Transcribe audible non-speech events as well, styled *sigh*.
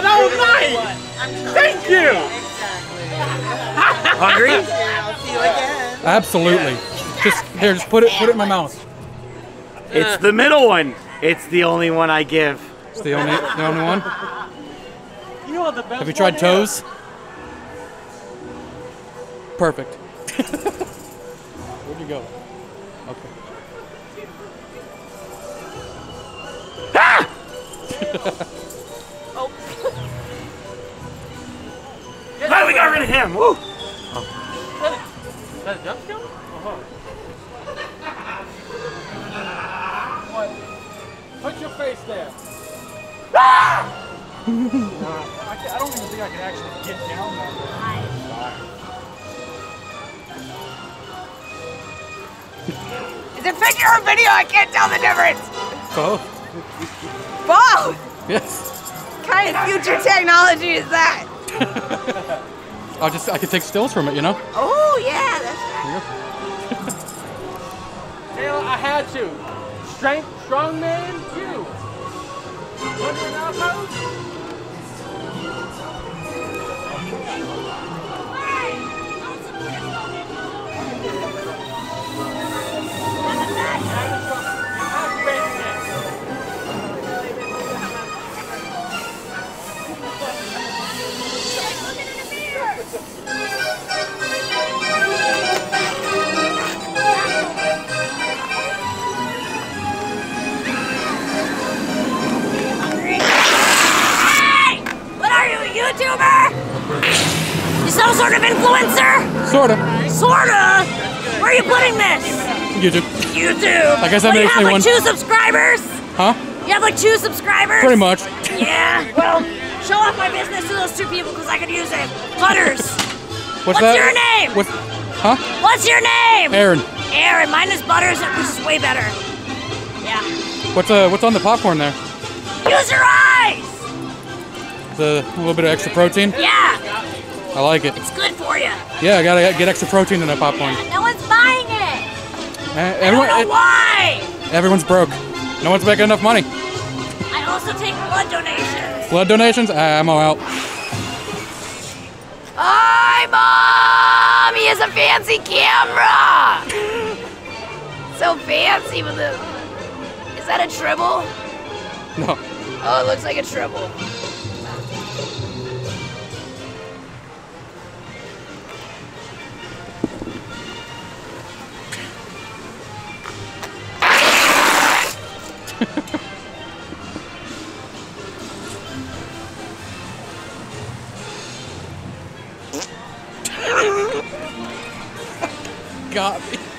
Yeah, that was nice. Thank you. *laughs* Hungry? I'll see you again. Absolutely. Just here, just put it put it in my mouth. It's the middle one. It's the only one I give. It's the only the only one. You know what the best Have you tried one is? toes? Perfect. *laughs* Where'd you go? Okay. *laughs* Oh, we got rid of him. Woo! Is that a jump skill? Uh-huh. Put your face there. I, can, I don't even think I can actually get down there. Is it picture or video? I can't tell the difference. Both. Both. Yes. What kind of future technology is that? *laughs* I'll just I can take stills from it, you know. Oh yeah, that's Taylor, *laughs* I had to. Strength, strong man, you. Hundred You some sort of influencer? Sorta. Sorta. Where are you putting this? YouTube. YouTube. I guess that What, you have me like one. two subscribers? Huh? You have like two subscribers? Pretty much. Yeah. Well, show off my business to those two people because I could use it. Butters. What's, What's that? your name? What? Huh? What's your name? Aaron. Aaron. Mine is Butters, which is way better. Yeah. What's uh What's on the popcorn there? Use your eyes. The a little bit of extra protein. Yeah. I like it. It's good for you. Yeah, I gotta get extra protein in that popcorn. No one's buying it. Eh, I don't know why. everyone's broke. No one's making enough money. I also take blood donations. Blood donations? Ah, I'm all out. Hi, Mom! He has a fancy camera! so fancy with a. Is that a tribble? No. Oh, it looks like a tribble. Got me.